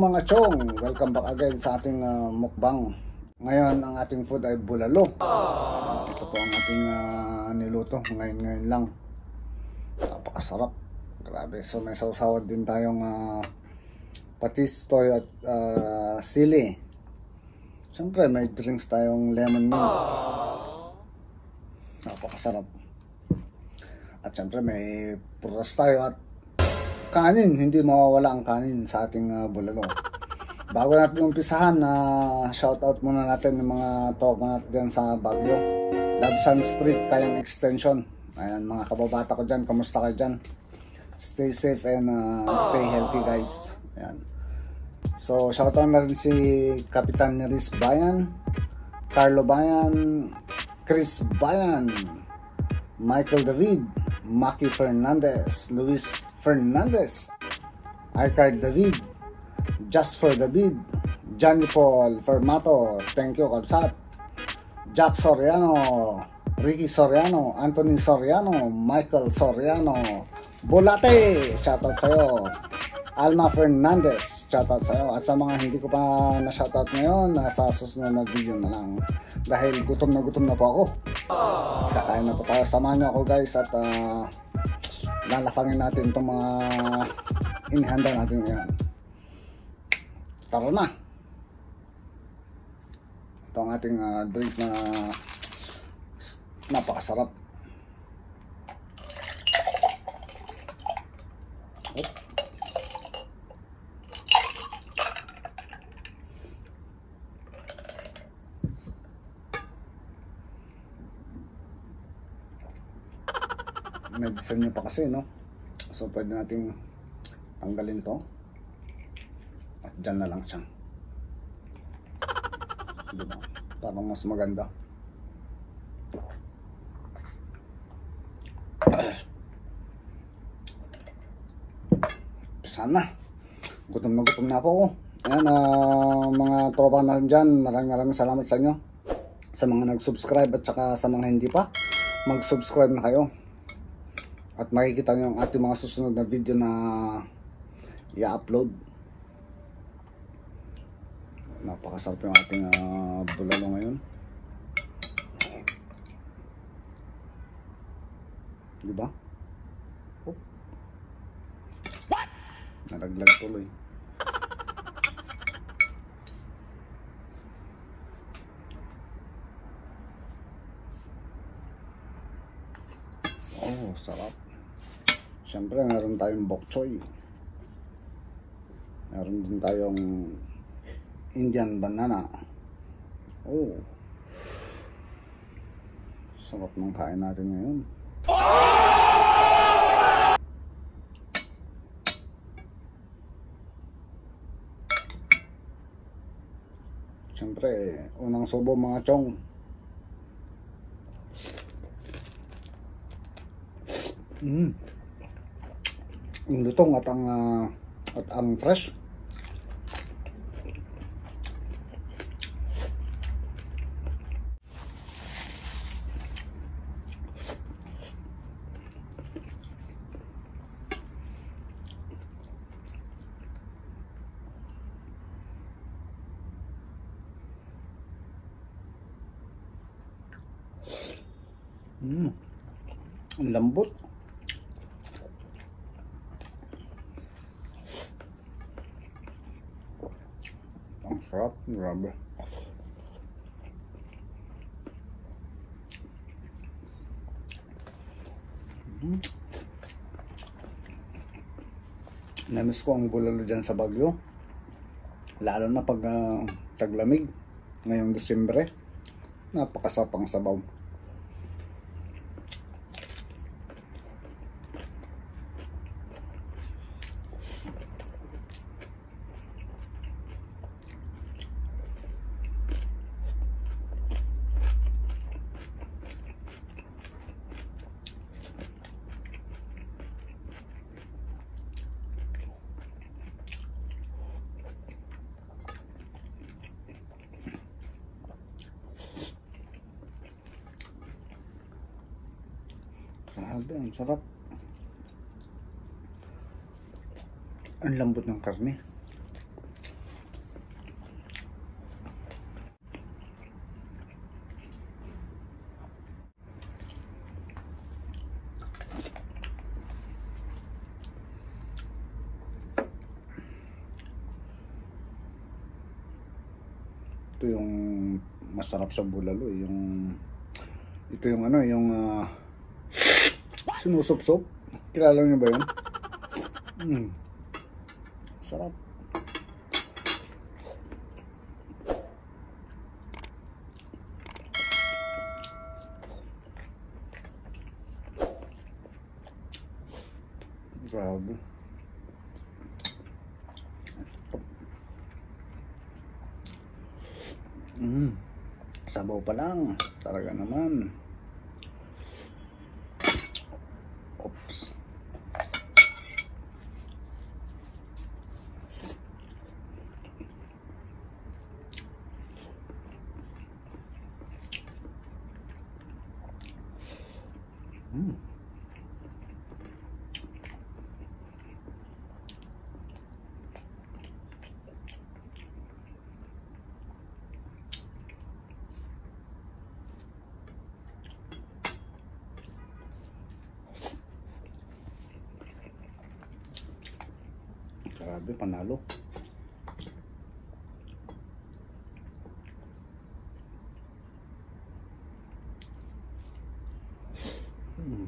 Mga chong! Welcome back again sa ating uh, mukbang. Ngayon ang ating food ay bulalo. Ito po ang ating uh, niluto ngayon ngayon lang. Napakasarap. Grabe. So may sausawad din tayong uh, patis, toyo at uh, sili. Siyempre may drinks tayong lemon mint. Napakasarap. At siyempre may prutas tayo at kanin, hindi mawawala ang kanin sa ating uh, bulalo. Bago natin umpisahan, uh, shoutout muna natin ng mga tropa natin dyan sa Baguio. Labsan Street, kayang extension. Ayan, mga kababata ko dyan, kamusta kayo dyan? Stay safe and uh, stay healthy guys. Ayan. So, shoutout na rin si Kapitan Neris Bayan, Carlo Bayan, Chris Bayan, Michael David, Maki Fernandez, Luis Fernandez, Arcard David, Just for David, Johnny Paul Fermato, thank you Kabsat, Jack Soriano, Ricky Soriano, Anthony Soriano, Michael Soriano, Bulate, shoutout sa'yo, Alma Fernandez, shoutout sa'yo. At sa mga hindi ko pa na-shoutout ngayon, nasa susunod na video na lang. Dahil gutom na gutom na po ako. Kakain na po tayo. Samahan niyo ako guys at uh, lalafangin natin itong mga inihanda natin ngayon. Tara na! Ito ang ating uh, drinks na napakasarap. May design nyo pa kasi no? So pwede nating tanggalin to. At dyan na lang siya. Diba parang mas maganda. Sana gutom na gutom na po ayan uh, mga tropa na dyan maraming maraming salamat sa inyo. Sa mga nag-subscribe at saka sa mga hindi pa mag-subscribe na kayo at makikita nyo ang ating mga susunod na video na i-upload napakasarap yung ating uh, bulalo ngayon di ba? Oh. What? nalaglag tuloy oh sarap Siyempre, meron tayong bok choy. Meron din tayong Indian banana. Oh. Sarap ng kain natin ngayon. Siyempre, unang subo mga chong. Mmm yung lutong at ang uh, at ang fresh Mm. Ang lambot. Sarap, grabe. Mm. Namiss ko ang bulalo dyan sa Bagyo. Lalo na pag uh, taglamig ngayong Desembre. Napakasarap ang sabaw. Grabe, ang sarap. Ang lambot ng karne. Ito yung masarap sa bulalo, eh. yung ito yung ano, yung uh, sinusop-sop kilala niyo ba yun mm. sarap grabe Mm. Sabaw pa lang. Talaga naman. Mm. Grabe, panalo. Hmm.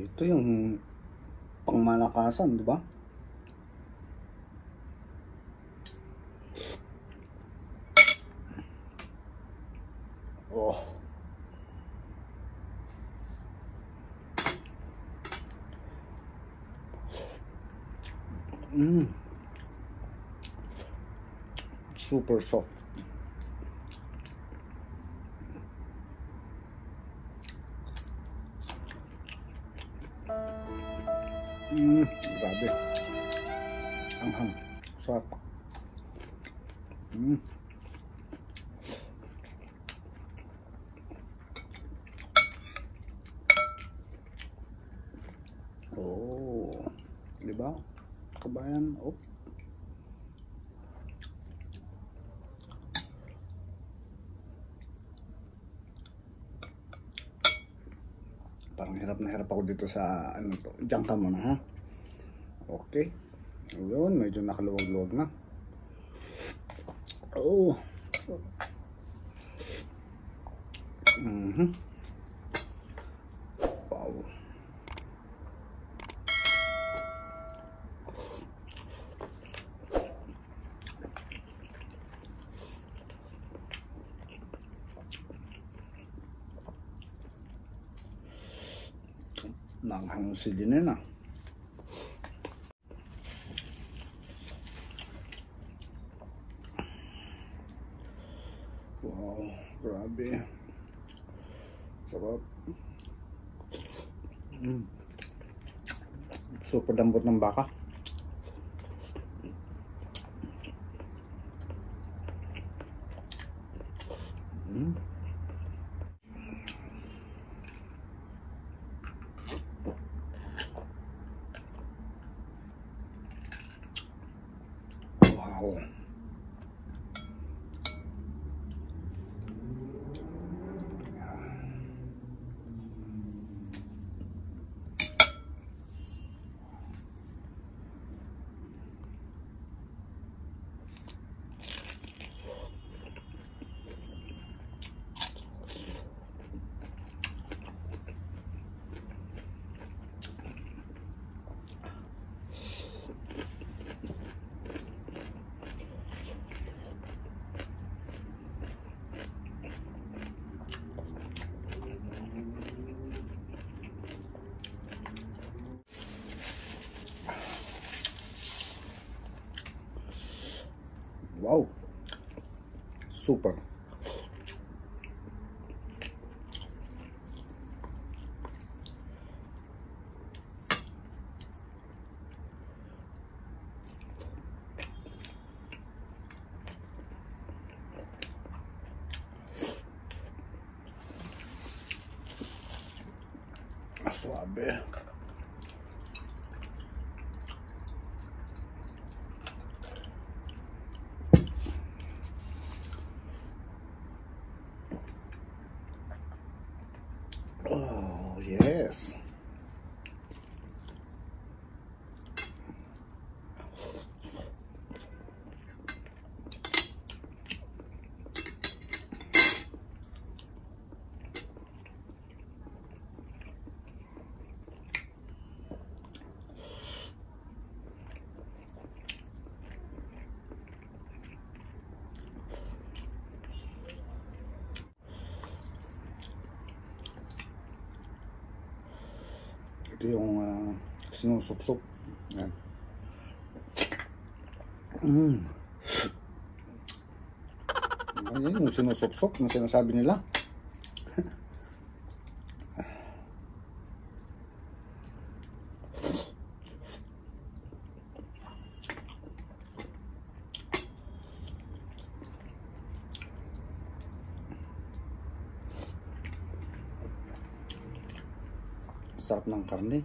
Ito yung pangmalakasan, di ba? Oh. Mm. Super soft. Mm, grabe. Ang hang. Sarap. Mm. Oh. Di ba? Kabayan. Oh. Hirap ako dito sa ano to. Diyan ka muna ha. Okay. Ayun, medyo nakaluwag-luwag na. Oh. Mhm. Wow. Nanghang si Dinena. Wow, grabe. Sarap. Mm. Super dambot ng baka. Mm. Wow. sopa. Sua aberta. this. Ito yung uh, sinusupsop. Yan. Mm. Ayan yung sinusupsop na sinasabi nila. Sarap ng karne.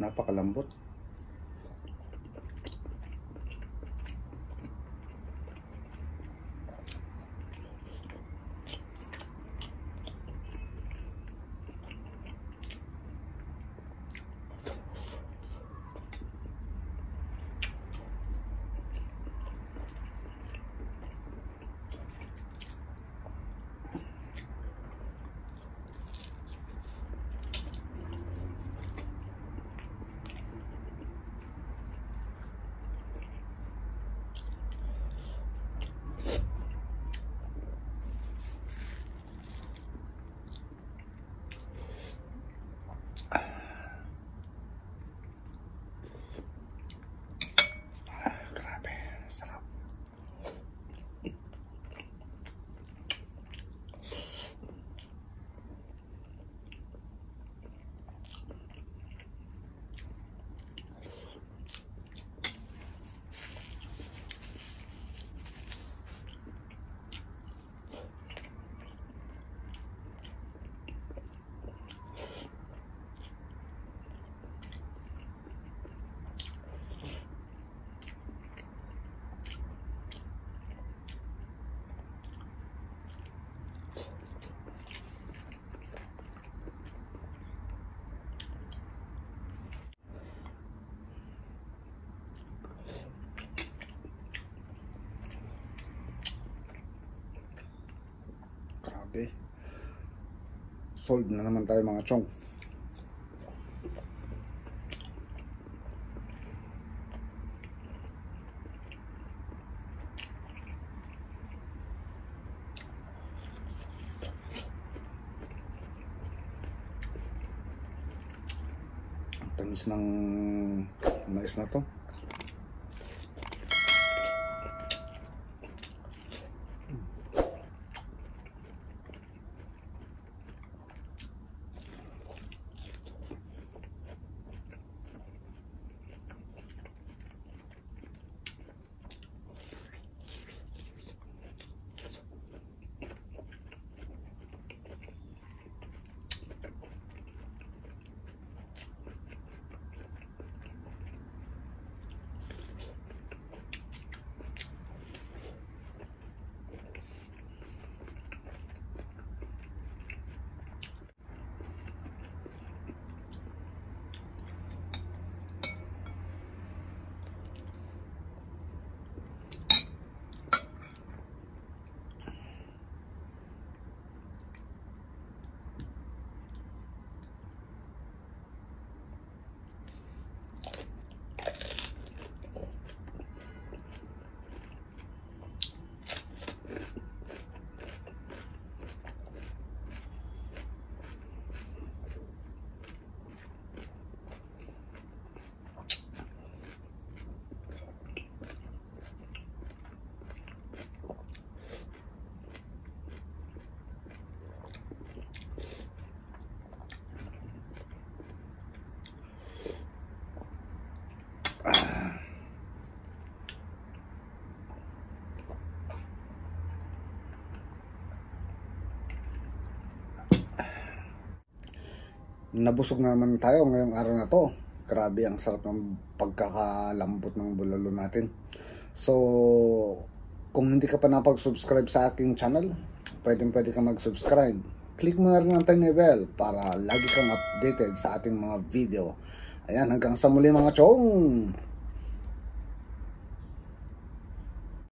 Napakalambot. Grabe. Sold na naman tayo mga chong. Tamis ng mais na to. Nabusog na naman tayo ngayong araw na to. Grabe, ang sarap ng pagkakalambot ng bulalo natin. So, kung hindi ka pa napag-subscribe sa aking channel, pwedeng pwede ka mag-subscribe. Click mo na rin ang tiny bell para lagi kang updated sa ating mga video. Ayan, hanggang sa muli mga chong!